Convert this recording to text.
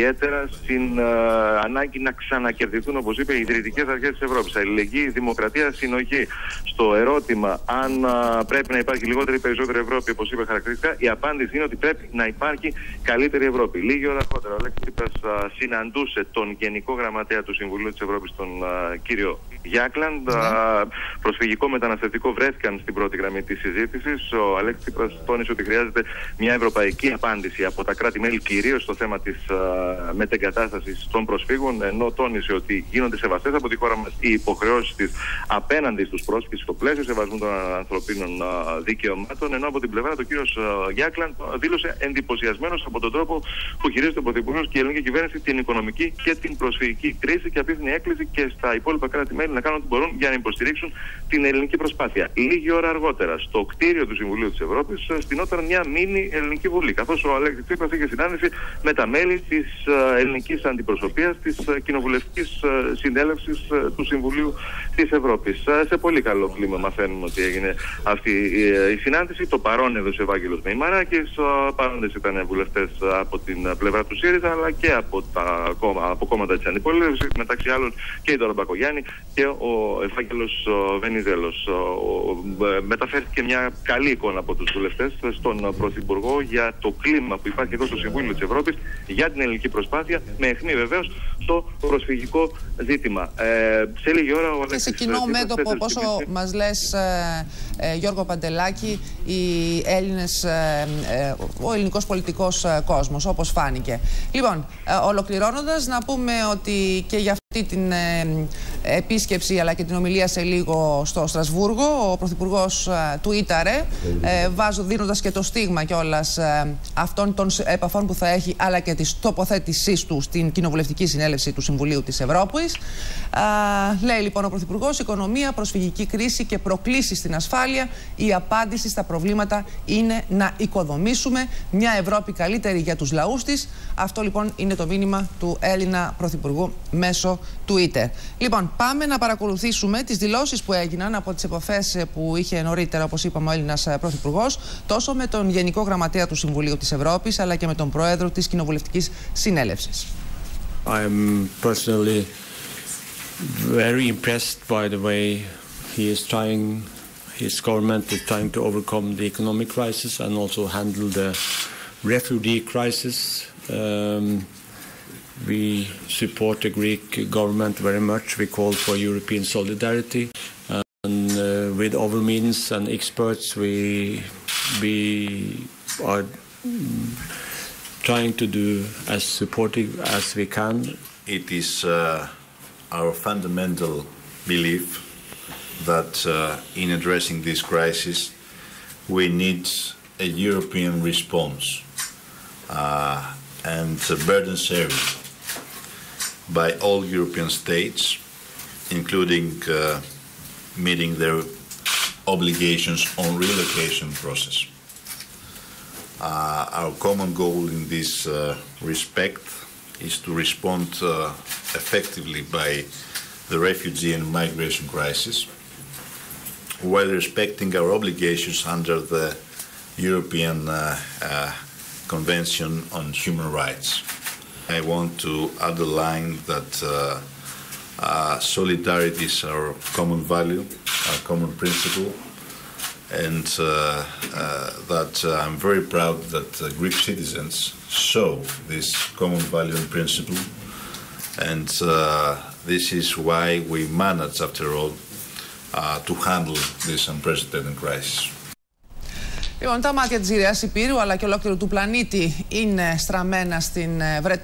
ιδιαίτερα στην ε, ανάγκη να ξανακερδιθούν, όπως είπε, οι ιδρυτικές αρχές της Ευρώπης. Αλληλεγγύη, δημοκρατία, συνοχή. Στο ερώτημα αν ε, πρέπει να υπάρχει λιγότερη ή περισσότερη Ευρώπη, όπως είπε χαρακτηριστικά, η απάντηση είναι ότι πρέπει να υπάρχει καλύτερη Ευρώπη. Λίγη ώρα αργότερα, ο Αλέξης Τσίπρας συναντούσε τον Γενικό Γραμματέα του Συμβουλίου της Ευρώπης, τον κύριο Γιάκλαντ. Ναι. Προσφυγικό μεταναστευτικό βρέθηκαν στην πρώτη γραμμή της συζήτησης. Ο Αλέξης Τσίπρας τόνισε ότι χρειάζεται μια ευρωπαϊκή απάντηση από τα κράτη-μέλη, κυρίως στο θέμα της μετεγκατάσταση των προσφύγων, ενώ τόνισε ότι γίνονται σεβαστές από τη χώρα μας οι υποχρεώσεις της απέναντι στους πρόσφυγες στο πλαίσιο σεβασμού των ανθρωπίνων δικαιωμάτων. Ενώ από την πλευρά του κύριος Γιάκλαντ δήλωσε εντυπωσιασμένος από τον τρόπο που χειρίζεται ο Πρωθυπουργός και η ελληνική κυβέρνηση την οικονομική και την προσφυγική κρίση και απίθυνε έκκληση και στα υπόλοιπα κράτη-μέλη να κάνουν ό,τι μπορούν για να υποστηρίξουν την ελληνική προσπάθεια. Λίγη ώρα αργότερα, στο κτίριο του Συμβουλίου της Ευρώπης, στηνόταν μια μήνυ ελληνική βουλή. Καθώς ο Αλέξη Τσίπρας είχε συνάντηση με τα μέλη της ελληνικής αντιπροσωπείας της κοινοβουλευτικής συνέλευσης του Συμβουλίου της Ευρώπης. Σε πολύ καλό κλίμα μαθαίνουμε ότι έγινε αυτή η συνάντηση. Το παρόν έδωσε ο Ευάγγελος Μεϊμαράκη. Παρόντες ήταν βουλευτές από την πλευρά του ΣΥΡΙΖΑ αλλά και από, τα κόμμα, από κόμματα της αντιπολίτευσης, μεταξύ άλλων και η Δώρα Μπακογιάννη και ο Ευάγγελος Βενιζέλος. Μεταφέρθηκε μια καλή εικόνα από τους βουλευτές στον Πρωθυπουργό για το κλίμα που υπάρχει εδώ στο Συμβούλιο της Ευρώπης για την ελληνική προσπάθεια, με αιχμή βεβαίως το προσφυγικό ζήτημα. Ε, σε λίγη ώρα ο Και σε κοινό μέτωπο, όσο μας λες, ε, ε, Γιώργο Παντελάκη, οι Έλληνες, ε, ε, ο ελληνικός πολιτικός κόσμος, όπως φάνηκε. Λοιπόν, ολοκληρώνοντας, να πούμε ότι και για αυτή την επίσκεψη αλλά και την ομιλία σε λίγο στο Στρασβούργο. Ο Πρωθυπουργός τουίταρε, ε, δίνοντας και το στίγμα κιόλας ε, αυτών των επαφών που θα έχει αλλά και της τοποθέτησής του στην κοινοβουλευτική συνέλευση του Συμβουλίου της Ευρώπης. Λέει λοιπόν ο Πρωθυπουργός: Οικονομία, προσφυγική κρίση και προκλήσεις στην ασφάλεια. Η απάντηση στα προβλήματα είναι να οικοδομήσουμε μια Ευρώπη καλύτερη για τους λαούς της. Αυτό λοιπόν είναι το μήνυμα του Έλληνα Πρωθυπουργού μέσω Twitter. Λοιπόν, πάμε να παρακολουθήσουμε τις δηλώσεις που έγιναν από τις επαφές που είχε νωρίτερα, όπως είπαμε, ο Έλληνας Πρωθυπουργός, τόσο με τον Γενικό Γραμματέα του Συμβουλίου της Ευρώπης, αλλά και με τον Πρόεδρο της Κοινοβουλευτικής Συνέλευσης. I'm personally very impressed by the way he is trying, his government is trying to overcome the economic crisis and also handle the refugee crisis. Um, We support the Greek government very much. We call for European solidarity. And uh, with our means and experts, we, we are trying to do as supportive as we can. It is uh, our fundamental belief that uh, in addressing this crisis, we need a European response uh, and burden sharing by all European states, including uh, meeting their obligations on relocation process. Uh, our common goal in this uh, respect is to respond uh, effectively by the refugee and migration crisis while respecting our obligations under the European uh, uh, Convention on Human Rights. I want to underline that uh, uh, solidarity is our common value, our common principle, and uh, uh that uh, I'm very proud that uh, Greek citizens show this common value and principle, and this is why we manage, after all, to handle this unprecedented crisis. Λοιπόν, τα μάτια της Γυριάς Υπήρου αλλά και ολόκληρου του πλανήτη είναι στραμμένα στην Βρετανία.